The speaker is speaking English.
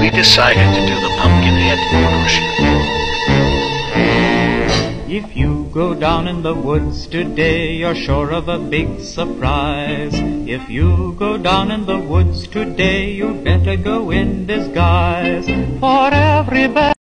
we decided to do the Pumpkinhead photo shoot. If you go down in the woods today, you're sure of a big surprise. If you go down in the woods today, you better go in disguise. For everybody